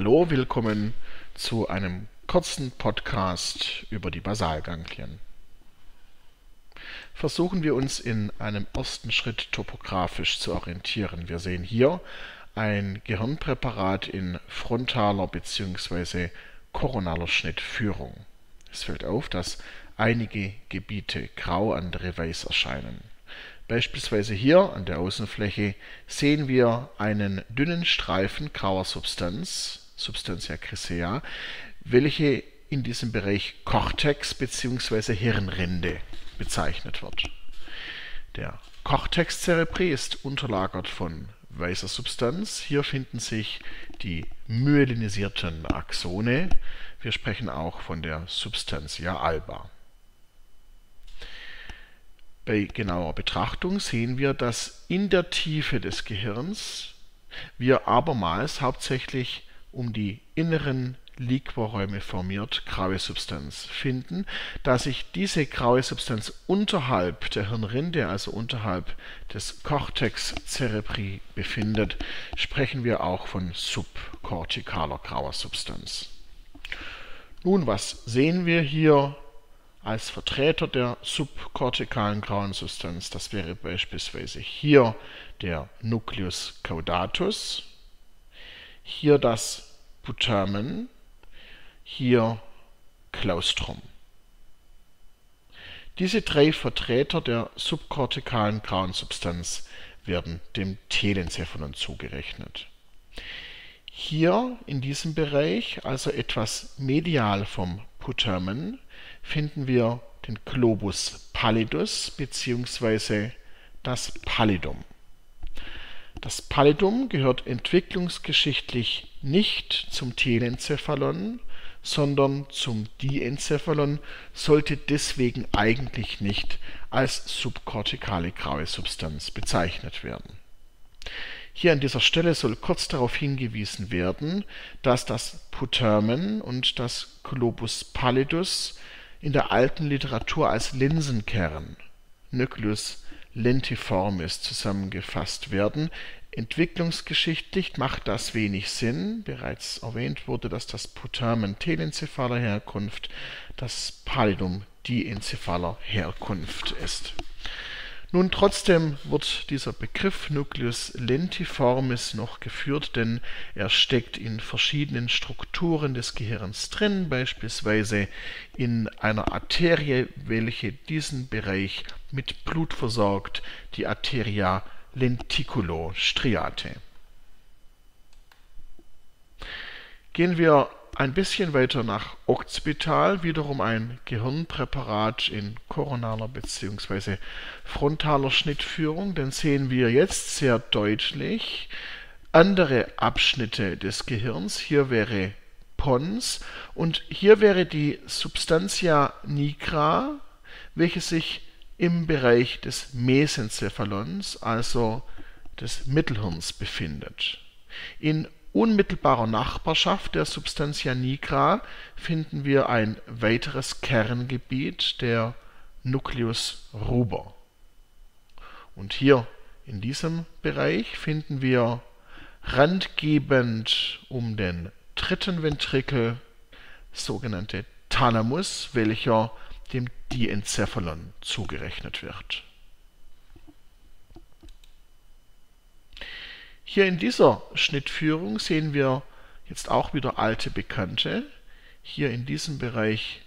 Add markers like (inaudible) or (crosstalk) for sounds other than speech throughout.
Hallo, willkommen zu einem kurzen Podcast über die Basalganglien. Versuchen wir uns in einem ersten Schritt topografisch zu orientieren. Wir sehen hier ein Gehirnpräparat in frontaler bzw. koronaler Schnittführung. Es fällt auf, dass einige Gebiete grau, andere weiß erscheinen. Beispielsweise hier an der Außenfläche sehen wir einen dünnen Streifen grauer Substanz (Substantia grisea), welche in diesem Bereich Cortex bzw. Hirnrinde bezeichnet wird. Der Cortex cerebri ist unterlagert von weißer Substanz. Hier finden sich die myelinisierten Axone. Wir sprechen auch von der Substantia alba bei genauer Betrachtung sehen wir, dass in der Tiefe des Gehirns wir abermals hauptsächlich um die inneren Liquorräume formiert graue Substanz finden. Da sich diese graue Substanz unterhalb der Hirnrinde, also unterhalb des Cortex cerebri befindet, sprechen wir auch von subkortikaler grauer Substanz. Nun, was sehen wir hier als Vertreter der subkortikalen grauen Substanz. Das wäre beispielsweise hier der Nucleus caudatus, hier das Putamen, hier Claustrum. Diese drei Vertreter der subkortikalen grauen Substanz werden dem Telencephalon zugerechnet. Hier in diesem Bereich, also etwas medial vom Putamen, finden wir den Globus pallidus bzw. das Pallidum. Das Pallidum gehört entwicklungsgeschichtlich nicht zum Telencephalon, sondern zum Diencephalon, sollte deswegen eigentlich nicht als subkortikale graue Substanz bezeichnet werden. Hier an dieser Stelle soll kurz darauf hingewiesen werden, dass das Putamen und das Globus pallidus in der alten Literatur als Linsenkern (Nucleus lentiformis) zusammengefasst werden. Entwicklungsgeschichtlich macht das wenig Sinn. Bereits erwähnt wurde, dass das Putamen telencephaler Herkunft, das Pallidum diencephaler Herkunft ist nun, trotzdem wird dieser Begriff Nucleus lentiformis noch geführt, denn er steckt in verschiedenen Strukturen des Gehirns drin, beispielsweise in einer Arterie, welche diesen Bereich mit Blut versorgt, die Arteria lenticulo-striate. Gehen wir ein bisschen weiter nach Occipital wiederum ein Gehirnpräparat in koronaler bzw. frontaler Schnittführung. Dann sehen wir jetzt sehr deutlich andere Abschnitte des Gehirns. Hier wäre Pons und hier wäre die Substantia nigra, welche sich im Bereich des Mesencephalons, also des Mittelhirns, befindet. In unmittelbarer Nachbarschaft der Substantia nigra finden wir ein weiteres Kerngebiet, der Nucleus ruber. Und hier in diesem Bereich finden wir randgebend um den dritten Ventrikel sogenannte Thalamus, welcher dem Diencephalon zugerechnet wird Hier in dieser Schnittführung sehen wir jetzt auch wieder alte Bekannte. Hier in diesem Bereich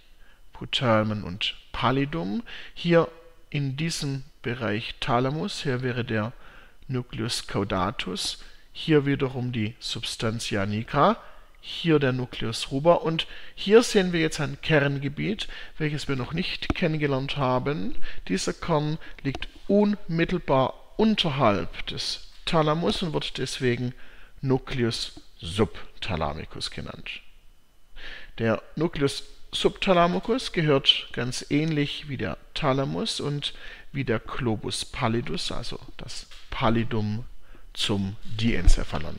Putamen und Pallidum. Hier in diesem Bereich Thalamus. Hier wäre der Nucleus caudatus. Hier wiederum die Substantia nigra. Hier der Nucleus ruber. Und hier sehen wir jetzt ein Kerngebiet, welches wir noch nicht kennengelernt haben. Dieser Kern liegt unmittelbar unterhalb des Thalamus und wird deswegen Nucleus subthalamicus genannt. Der Nucleus subthalamicus gehört ganz ähnlich wie der Thalamus und wie der Globus pallidus, also das Pallidum, zum Diencephalon.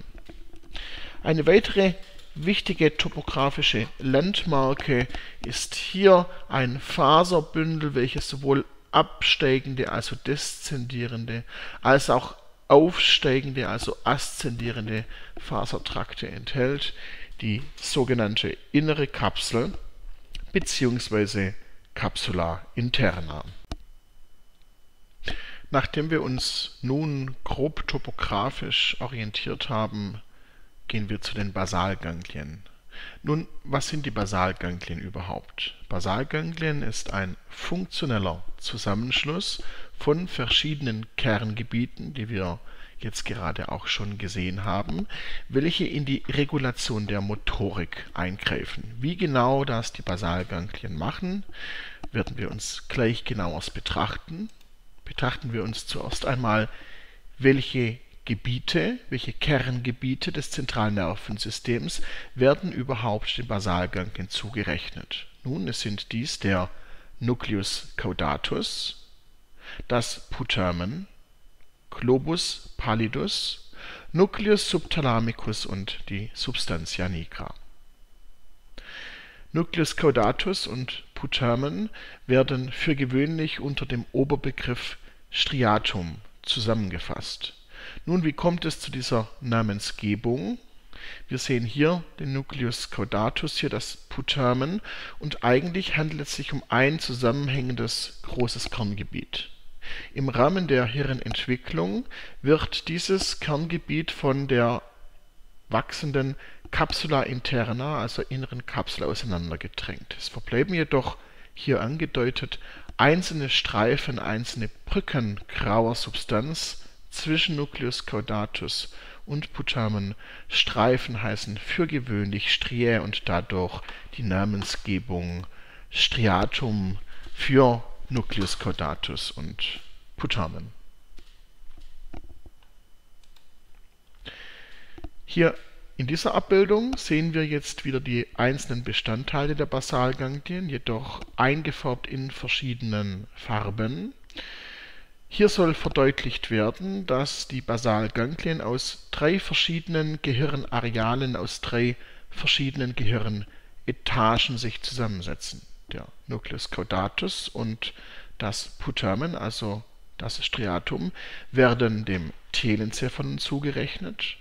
Eine weitere wichtige topografische Landmarke ist hier ein Faserbündel, welches sowohl absteigende, also deszendierende, als auch aufsteigende, also aszendierende Fasertrakte enthält. die sogenannte innere Kapsel bzw. Capsula interna. Nachdem wir uns nun grob topografisch orientiert haben, gehen wir zu den Basalganglien. Nun, was sind die Basalganglien überhaupt? Basalganglien ist ein funktioneller Zusammenschluss von verschiedenen Kerngebieten, die wir jetzt gerade auch schon gesehen haben, welche in die Regulation der Motorik eingreifen. Wie genau das die Basalganglien machen, werden wir uns gleich genauer betrachten betrachten wir uns zuerst einmal, welche Gebiete, welche Kerngebiete des zentralen Nervensystems werden überhaupt den Basalganglien zugerechnet. Nun, es sind dies der Nucleus caudatus, das Putamen, Globus pallidus, Nucleus subthalamicus und die Substantia nigra. Nucleus caudatus und Putamen werden für gewöhnlich unter dem Oberbegriff Striatum zusammengefasst. Nun, wie kommt es zu dieser Namensgebung? Wir sehen hier den Nucleus caudatus, hier das Putamen, und eigentlich handelt es sich um ein zusammenhängendes großes Kerngebiet. Im Rahmen der Hirnentwicklung wird dieses Kerngebiet von der wachsenden Capsula interna, also inneren Kapsel, auseinandergedrängt. Es verbleiben jedoch hier angedeutet einzelne Streifen, einzelne Brücken grauer Substanz zwischen Nucleus caudatus und Putamen. Streifen heißen für gewöhnlich Striae und dadurch die Namensgebung Striatum für Nucleus caudatus und Putamen. Hier in dieser Abbildung sehen wir jetzt wieder die einzelnen Bestandteile der Basalganglien, jedoch eingefärbt in verschiedenen Farben. Hier soll verdeutlicht werden, dass die Basalganglien aus drei verschiedenen Gehirnarealen, aus drei verschiedenen Gehirnetagen sich zusammensetzen. Der Nucleus caudatus und das Putamen, also das Striatum, werden dem Telencephalon zugerechnet.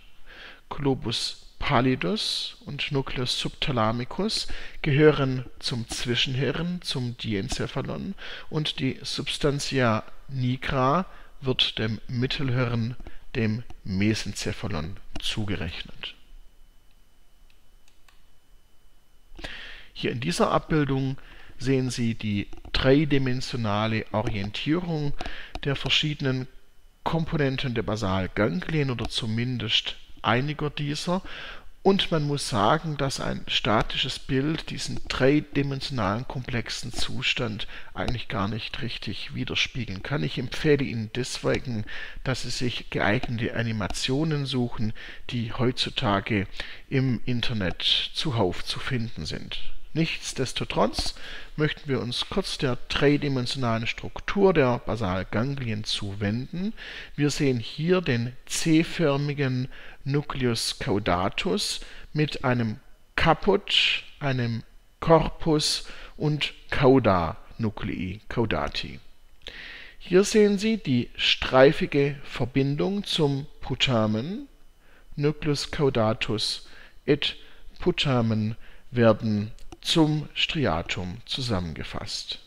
Globus pallidus und Nucleus subthalamicus gehören zum Zwischenhirn, zum Diencephalon, und die Substantia nigra wird dem Mittelhirn, dem Mesencephalon, zugerechnet. Hier in dieser Abbildung sehen Sie die dreidimensionale Orientierung der verschiedenen Komponenten der Basalganglien oder zumindest einiger dieser. Und man muss sagen, dass ein statisches Bild diesen dreidimensionalen komplexen Zustand eigentlich gar nicht richtig widerspiegeln kann. Ich empfehle Ihnen deswegen, dass Sie sich geeignete Animationen suchen, die heutzutage im Internet zuhauf zu finden sind. Nichtsdestotrotz möchten wir uns kurz der dreidimensionalen Struktur der Basalganglien zuwenden. Wir sehen hier den C-förmigen Nucleus caudatus mit einem Caput, einem Corpus und Cauda Nuclei caudati. Hier sehen Sie die streifige Verbindung zum Putamen. Nucleus caudatus et Putamen werden zum Striatum zusammengefasst.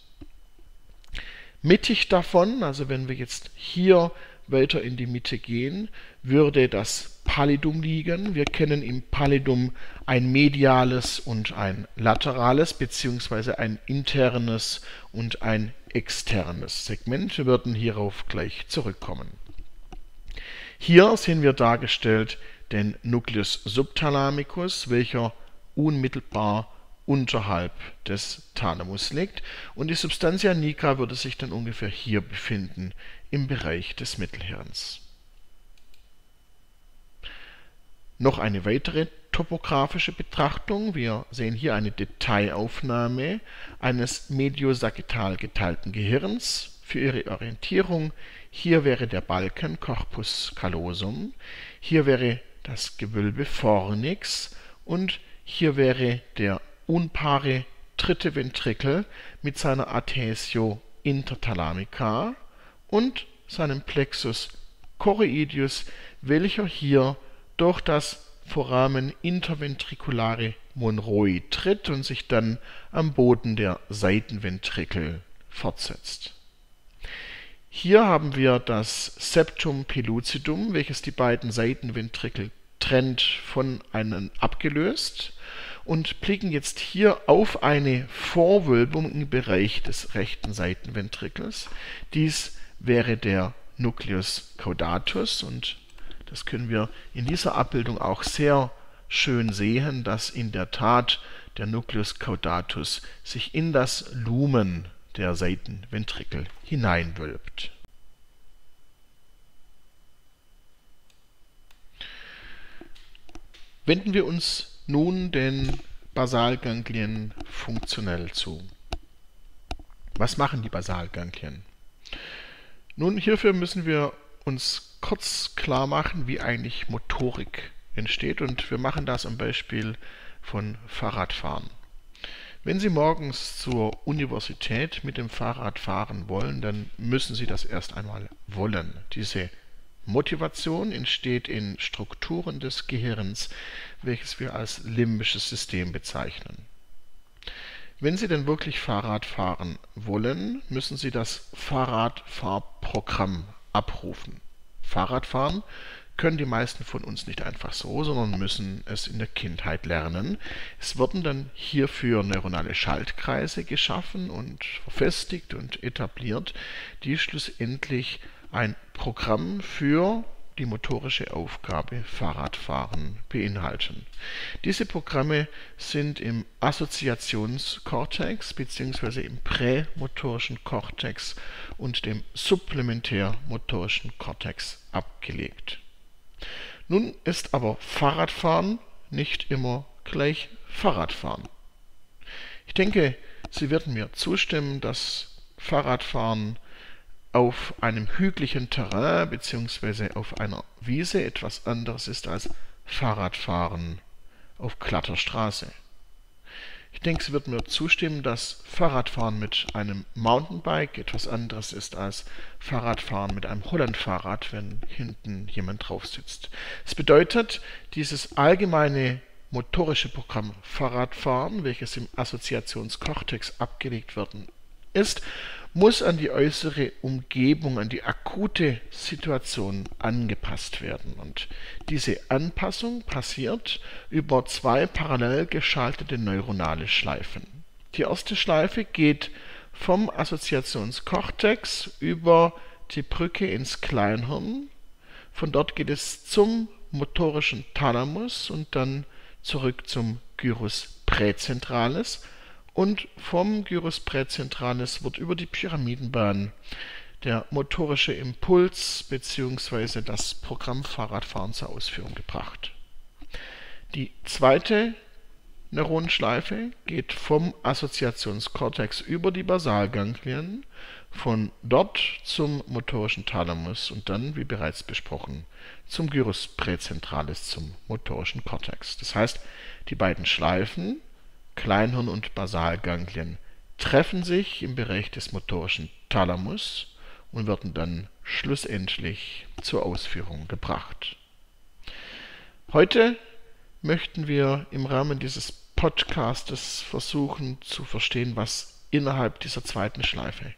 Mittig davon, also wenn wir jetzt hier weiter in die Mitte gehen, würde das Pallidum liegen. Wir kennen im Pallidum ein mediales und ein laterales beziehungsweise ein internes und ein externes Segment. Wir würden hierauf gleich zurückkommen. Hier sehen wir dargestellt den Nucleus subthalamicus, welcher unmittelbar unterhalb des Thalamus liegt und die Substantia nigra würde sich dann ungefähr hier befinden, im Bereich des Mittelhirns. Noch eine weitere topografische Betrachtung. Wir sehen hier eine Detailaufnahme eines mediosagittal geteilten Gehirns für Ihre Orientierung. Hier wäre der Balken Corpus callosum, hier wäre das Gewölbe Fornix und hier wäre der unpaare dritte Ventrikel mit seiner Adhesio interthalamica und seinem Plexus choroideus, welcher hier durch das Foramen interventriculare Monroe tritt und sich dann am Boden der Seitenventrikel fortsetzt. Hier haben wir das Septum pellucidum, welches die beiden Seitenventrikel trennt voneinander abgelöst und blicken jetzt hier auf eine Vorwölbung im Bereich des rechten Seitenventrikels. Dies wäre der Nucleus caudatus und das können wir in dieser Abbildung auch sehr schön sehen, dass in der Tat der Nucleus caudatus sich in das Lumen der Seitenventrikel hineinwölbt. Wenden wir uns nun den Basalganglien funktionell zu. Was machen die Basalganglien? Nun, hierfür müssen wir uns kurz klar machen, wie eigentlich Motorik entsteht und wir machen das am Beispiel von Fahrradfahren. Wenn Sie morgens zur Universität mit dem Fahrrad fahren wollen, dann müssen Sie das erst einmal wollen. Diese Motivation entsteht in Strukturen des Gehirns, welches wir als limbisches System bezeichnen. Wenn Sie denn wirklich Fahrrad fahren wollen, müssen Sie das Fahrradfahrprogramm abrufen. Fahrradfahren können die meisten von uns nicht einfach so, sondern müssen es in der Kindheit lernen. Es wurden dann hierfür neuronale Schaltkreise geschaffen und verfestigt und etabliert, die schlussendlich ein Programm für die motorische Aufgabe Fahrradfahren beinhalten. Diese Programme sind im Assoziationskortex bzw. im prämotorischen Kortex und dem supplementärmotorischen Kortex abgelegt. Nun ist aber Fahrradfahren nicht immer gleich Fahrradfahren. Ich denke, Sie werden mir zustimmen, dass Fahrradfahren auf einem hügeligen Terrain bzw. auf einer Wiese etwas anderes ist als Fahrradfahren auf glatter Straße. Ich denke, Sie wird mir zustimmen, dass Fahrradfahren mit einem Mountainbike etwas anderes ist als Fahrradfahren mit einem Hollandfahrrad, wenn hinten jemand drauf sitzt. Es bedeutet, dieses allgemeine motorische Programm Fahrradfahren, welches im Assoziationskortex abgelegt werden ist, muss an die äußere Umgebung, an die akute Situation angepasst werden. Und diese Anpassung passiert über zwei parallel geschaltete neuronale Schleifen. Die erste Schleife geht vom Assoziationskortex über die Brücke ins Kleinhirn. Von dort geht es zum motorischen Thalamus und dann zurück zum Gyrus präzentralis und vom Gyrus präzentralis wird über die Pyramidenbahn der motorische Impuls bzw. das Programm Fahrradfahren zur Ausführung gebracht. Die zweite Neuronenschleife geht vom Assoziationskortex über die Basalganglien, von dort zum motorischen Thalamus und dann, wie bereits besprochen, zum Gyrus präzentralis, zum motorischen Kortex. Das heißt, die beiden Schleifen Kleinhirn und Basalganglien treffen sich im Bereich des motorischen Thalamus und werden dann schlussendlich zur Ausführung gebracht. Heute möchten wir im Rahmen dieses Podcastes versuchen zu verstehen, was innerhalb dieser zweiten Schleife,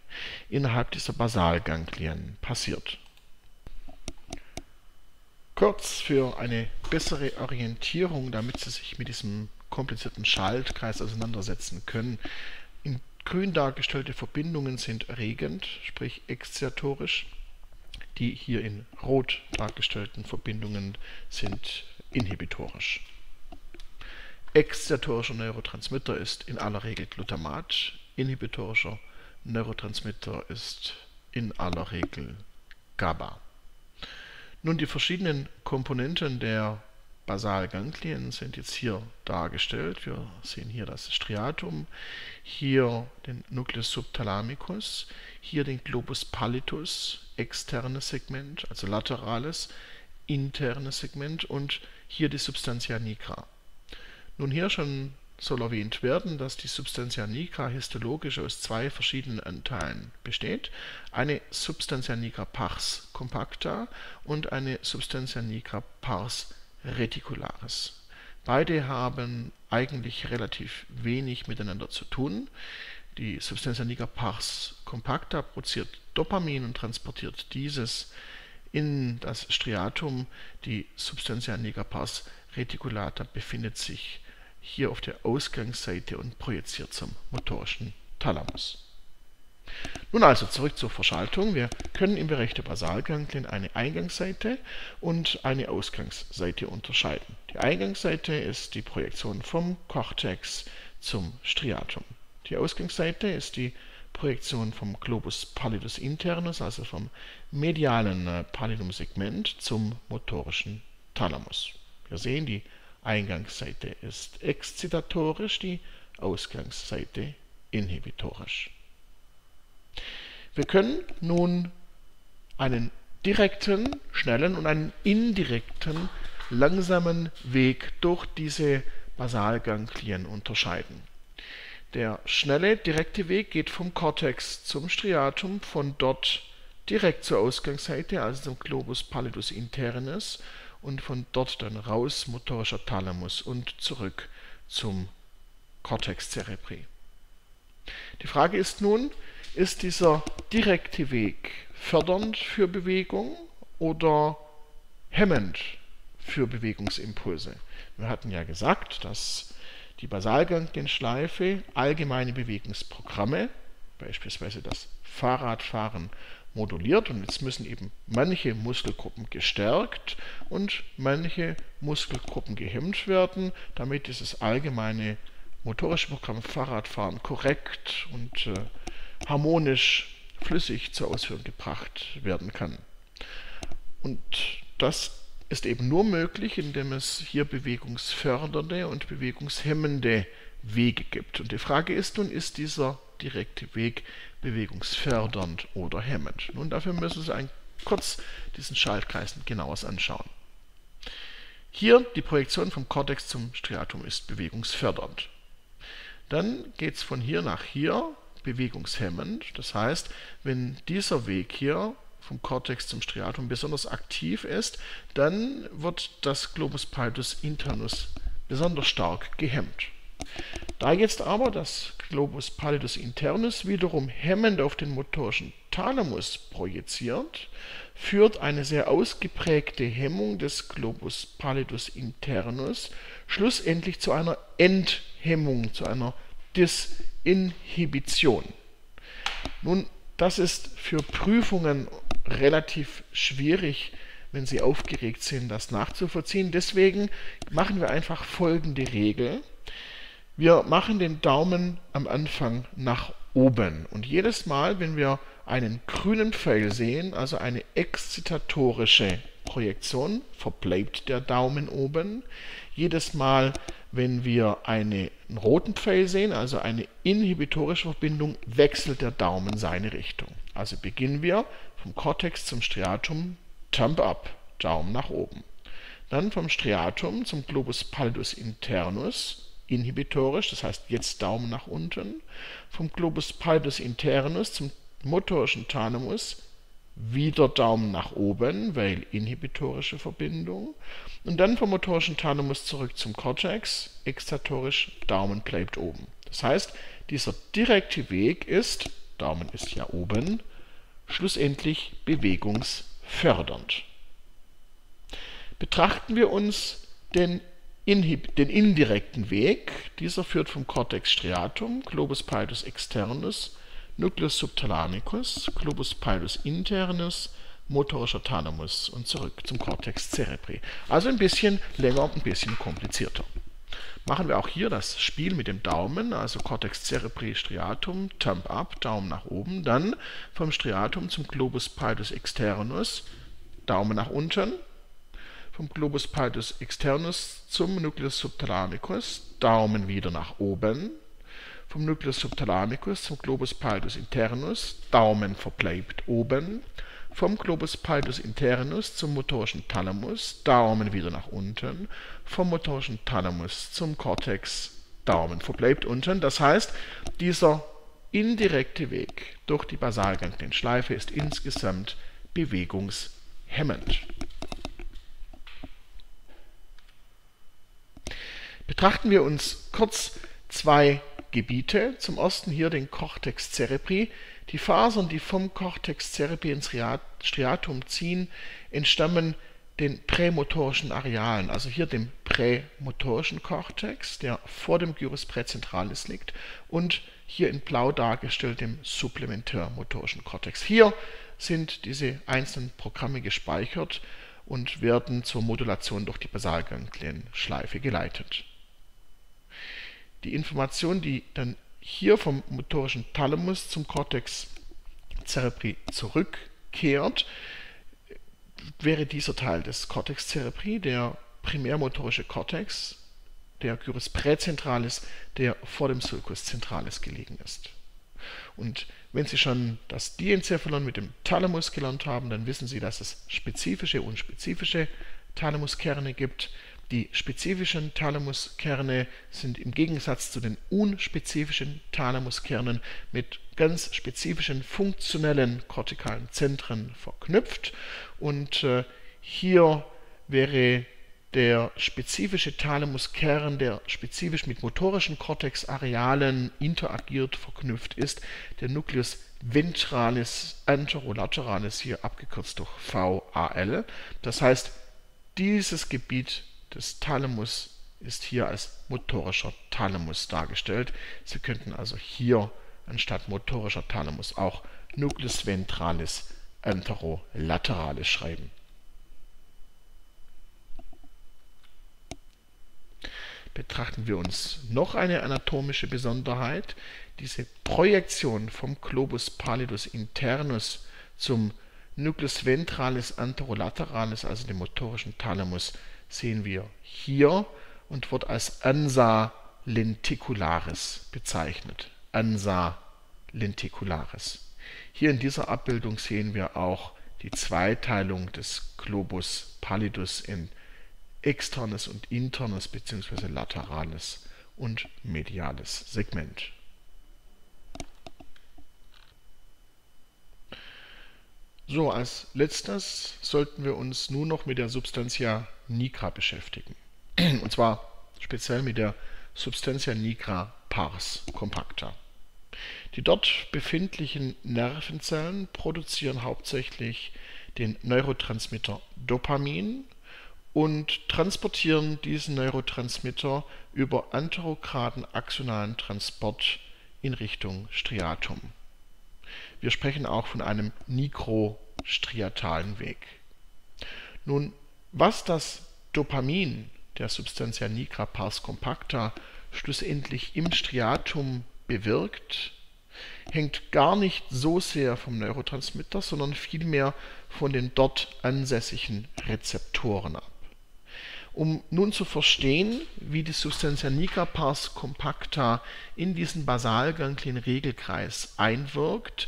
innerhalb dieser Basalganglien passiert. Kurz für eine bessere Orientierung, damit Sie sich mit diesem komplizierten Schaltkreis auseinandersetzen können. In grün dargestellte Verbindungen sind erregend, sprich exzertorisch. Die hier in rot dargestellten Verbindungen sind inhibitorisch. Exzertorischer Neurotransmitter ist in aller Regel Glutamat, inhibitorischer Neurotransmitter ist in aller Regel GABA. Nun die verschiedenen Komponenten der Basalganglien sind jetzt hier dargestellt. Wir sehen hier das Striatum, hier den Nucleus subthalamicus, hier den Globus pallidus, externes Segment, also laterales, internes Segment und hier die Substantia nigra. Nun hier schon soll erwähnt werden, dass die Substantia nigra histologisch aus zwei verschiedenen Anteilen besteht. Eine Substantia nigra pars compacta und eine Substantia nigra pars reticularis. Beide haben eigentlich relativ wenig miteinander zu tun. Die Substantia nigra pars compacta produziert Dopamin und transportiert dieses in das Striatum. Die Substantia nigra pars reticulata befindet sich hier auf der Ausgangsseite und projiziert zum motorischen Thalamus. Nun also zurück zur Verschaltung. Wir können im Bereich der Basalganglien eine Eingangsseite und eine Ausgangsseite unterscheiden. Die Eingangsseite ist die Projektion vom Cortex zum Striatum. Die Ausgangsseite ist die Projektion vom Globus pallidus internus, also vom medialen äh, Pallidumsegment zum motorischen Thalamus. Wir sehen, die Eingangsseite ist exzitatorisch, die Ausgangsseite inhibitorisch. Wir können nun einen direkten, schnellen und einen indirekten, langsamen Weg durch diese Basalganglien unterscheiden. Der schnelle, direkte Weg geht vom Cortex zum Striatum, von dort direkt zur Ausgangsseite, also zum Globus pallidus internus und von dort dann raus motorischer Thalamus und zurück zum Cortex cerebri. Die Frage ist nun, ist dieser direkte Weg fördernd für Bewegung oder hemmend für Bewegungsimpulse? Wir hatten ja gesagt, dass die Basalganglienschleife allgemeine Bewegungsprogramme, beispielsweise das Fahrradfahren, moduliert und jetzt müssen eben manche Muskelgruppen gestärkt und manche Muskelgruppen gehemmt werden, damit dieses allgemeine motorische Programm Fahrradfahren korrekt und äh, harmonisch flüssig zur Ausführung gebracht werden kann. Und das ist eben nur möglich, indem es hier bewegungsfördernde und bewegungshemmende Wege gibt. Und die Frage ist nun, ist dieser direkte Weg bewegungsfördernd oder hemmend? Nun, dafür müssen Sie ein, kurz diesen Schaltkreis genauer anschauen. Hier die Projektion vom Kortex zum Striatum ist bewegungsfördernd. Dann geht es von hier nach hier bewegungshemmend. Das heißt, wenn dieser Weg hier vom Cortex zum Striatum besonders aktiv ist, dann wird das Globus pallidus internus besonders stark gehemmt. Da jetzt aber das Globus pallidus internus wiederum hemmend auf den motorischen Thalamus projiziert, führt eine sehr ausgeprägte Hemmung des Globus pallidus internus schlussendlich zu einer Enthemmung, zu einer Disinhibition. Nun, das ist für Prüfungen relativ schwierig, wenn Sie aufgeregt sind, das nachzuvollziehen. Deswegen machen wir einfach folgende Regel. Wir machen den Daumen am Anfang nach oben und jedes Mal, wenn wir einen grünen Pfeil sehen, also eine exzitatorische Projektion, verbleibt der Daumen oben. Jedes Mal, wenn wir einen roten Pfeil sehen, also eine inhibitorische Verbindung, wechselt der Daumen seine Richtung. Also beginnen wir vom Cortex zum Striatum, Thumb up, Daumen nach oben. Dann vom Striatum zum Globus pallidus internus, inhibitorisch, das heißt jetzt Daumen nach unten. Vom Globus pallidus internus zum motorischen Thalamus, wieder Daumen nach oben, weil inhibitorische Verbindung. Und dann vom motorischen Thalamus zurück zum Cortex, extatorisch, Daumen bleibt oben. Das heißt, dieser direkte Weg ist, Daumen ist ja oben, schlussendlich bewegungsfördernd. Betrachten wir uns den, Inhib den indirekten Weg. Dieser führt vom Cortex striatum, Globus pallidus externus, Nucleus subthalamicus, Globus pallidus internus, motorischer Thalamus und zurück zum Cortex cerebri. Also ein bisschen länger und ein bisschen komplizierter. Machen wir auch hier das Spiel mit dem Daumen, also Cortex cerebri striatum, Thumb up, Daumen nach oben, dann vom Striatum zum Globus pallidus externus, Daumen nach unten, vom Globus pallidus externus zum Nucleus subthalamicus, Daumen wieder nach oben, vom Nucleus subthalamicus zum Globus pallidus internus, Daumen verbleibt oben, vom Globus pallidus internus zum motorischen Thalamus, Daumen wieder nach unten, vom motorischen Thalamus zum Cortex, Daumen verbleibt unten. Das heißt, dieser indirekte Weg durch die Basalganglienschleife ist insgesamt bewegungshemmend. Betrachten wir uns kurz zwei Gebiete. Zum ersten hier den Cortex cerebri. Die Fasern, die vom Cortex cerebri ins Striatum ziehen, entstammen den prämotorischen Arealen, also hier dem prämotorischen Kortex, der vor dem Gyrus präzentralis liegt, und hier in blau dargestellt dem supplementärmotorischen Kortex. Hier sind diese einzelnen Programme gespeichert und werden zur Modulation durch die Basalganglienschleife geleitet. Die Information, die dann hier vom motorischen Thalamus zum Cortex cerebri zurückkehrt, wäre dieser Teil des Cortex cerebri, der primärmotorische Cortex, der Gyrus präzentralis, der vor dem Sulcus centralis gelegen ist. Und wenn Sie schon das Diencephalon mit dem Thalamus gelernt haben, dann wissen Sie, dass es spezifische und unspezifische Thalamuskerne gibt. Die spezifischen Thalamuskerne sind im Gegensatz zu den unspezifischen Thalamuskernen mit ganz spezifischen funktionellen kortikalen Zentren verknüpft. Und äh, hier wäre der spezifische Thalamuskern, der spezifisch mit motorischen Kortexarealen interagiert, verknüpft ist, der Nucleus ventralis anterolateralis, hier abgekürzt durch VAL. Das heißt, dieses Gebiet des Thalamus ist hier als motorischer Thalamus dargestellt. Sie könnten also hier anstatt motorischer Thalamus auch Nucleus ventralis anterolateralis schreiben. Betrachten wir uns noch eine anatomische Besonderheit, diese Projektion vom Globus pallidus internus zum Nucleus ventralis anterolateralis, also dem motorischen Thalamus, sehen wir hier und wird als Ansa lenticularis bezeichnet. Ansa lenticularis. Hier in dieser Abbildung sehen wir auch die Zweiteilung des Globus pallidus in externes und internes bzw. laterales und mediales Segment. So, als letztes sollten wir uns nun noch mit der Substantia nigra beschäftigen. (clears throat) Und zwar speziell mit der Substantia nigra pars compacta. Die dort befindlichen Nervenzellen produzieren hauptsächlich den Neurotransmitter Dopamin und transportieren diesen Neurotransmitter über anterokraden axonalen Transport in Richtung Striatum. Wir sprechen auch von einem nikrostriatalen Weg. Nun, was das Dopamin der Substantia nigra pars compacta schlussendlich im Striatum bewirkt, hängt gar nicht so sehr vom Neurotransmitter, sondern vielmehr von den dort ansässigen Rezeptoren ab. Um nun zu verstehen, wie die Substantia nigra pars compacta in diesen Basalganglien-Regelkreis einwirkt,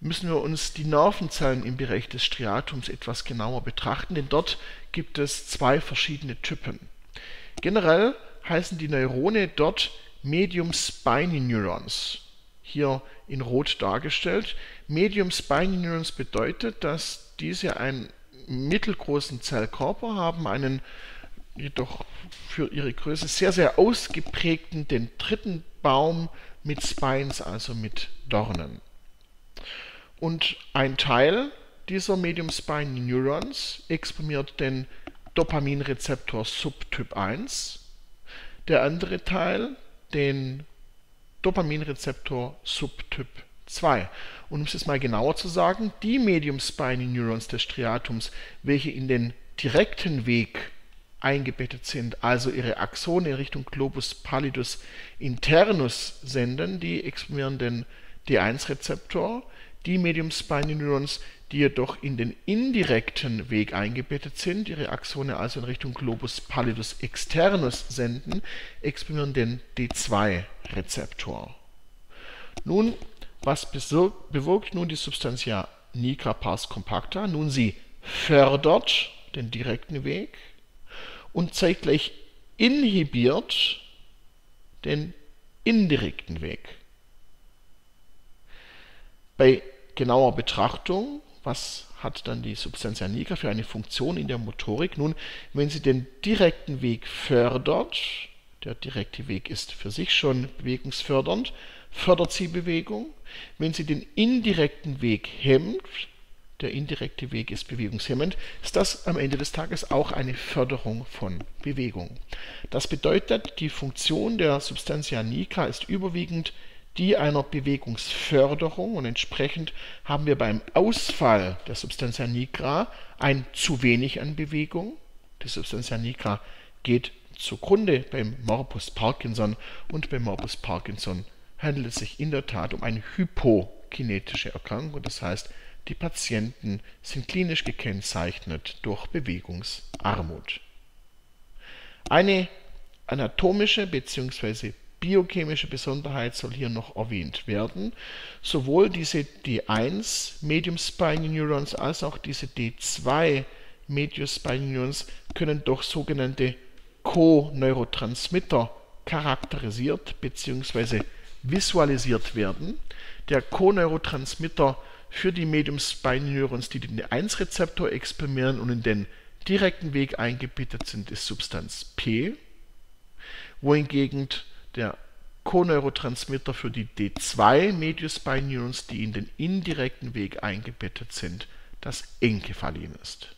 müssen wir uns die Nervenzellen im Bereich des Striatums etwas genauer betrachten, denn dort gibt es zwei verschiedene Typen. Generell heißen die Neurone dort Medium Spiny Neurons, hier in Rot dargestellt. Medium Spiny Neurons bedeutet, dass diese einen mittelgroßen Zellkörper haben, einen jedoch für ihre Größe sehr, sehr ausgeprägten, den dritten Baum mit Spines, also mit Dornen. Und ein Teil dieser Medium Spine Neurons exprimiert den Dopaminrezeptor Subtyp 1, der andere Teil den Dopaminrezeptor Subtyp 2. Und um es jetzt mal genauer zu sagen, die Medium Spiny Neurons des Striatums, welche in den direkten Weg eingebettet sind, also ihre Axone in Richtung Globus pallidus internus senden, die exprimieren den D1-Rezeptor, die Medium Spiny Neurons, die jedoch in den indirekten Weg eingebettet sind, ihre Axone also in Richtung Globus pallidus externus senden, exprimieren den D2-Rezeptor. Nun, was bewirkt nun die Substantia nigra pars compacta? Nun, sie fördert den direkten Weg, und zeitgleich inhibiert den indirekten Weg. Bei genauer Betrachtung, was hat dann die Substantia nigra für eine Funktion in der Motorik? Nun, wenn sie den direkten Weg fördert, der direkte Weg ist für sich schon bewegungsfördernd, fördert sie Bewegung. Wenn sie den indirekten Weg hemmt, der indirekte Weg ist bewegungshemmend, ist das am Ende des Tages auch eine Förderung von Bewegung. Das bedeutet, die Funktion der Substantia nigra ist überwiegend die einer Bewegungsförderung und entsprechend haben wir beim Ausfall der Substantia nigra ein zu wenig an Bewegung. Die Substantia nigra geht zugrunde beim Morbus Parkinson und beim Morbus Parkinson handelt es sich in der Tat um eine hypokinetische Erkrankung, das heißt, die Patienten sind klinisch gekennzeichnet durch Bewegungsarmut. Eine anatomische bzw biochemische Besonderheit soll hier noch erwähnt werden. Sowohl diese D1 Medium Spiny Neurons als auch diese D2 Medium Spiny Neurons können durch sogenannte Co-Neurotransmitter charakterisiert bzw. visualisiert werden. Der Co-Neurotransmitter für die Medium Spiny Neurons, die den D1-Rezeptor exprimieren und in den direkten Weg eingebettet sind, ist Substanz P, wohingegen der Koneurotransmitter für die D2 Medius-Spine Neurons, die in den indirekten Weg eingebettet sind, das Enkephalin ist.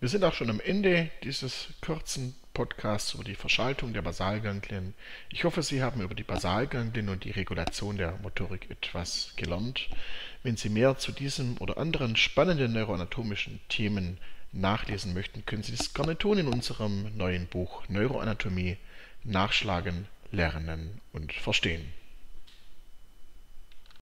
Wir sind auch schon am Ende dieses kurzen Podcasts über die Verschaltung der Basalganglien. Ich hoffe, Sie haben über die Basalganglien und die Regulation der Motorik etwas gelernt. Wenn Sie mehr zu diesem oder anderen spannenden neuroanatomischen Themen nachlesen möchten, können Sie das gerne tun in unserem neuen Buch Neuroanatomie Nachschlagen, Lernen und Verstehen.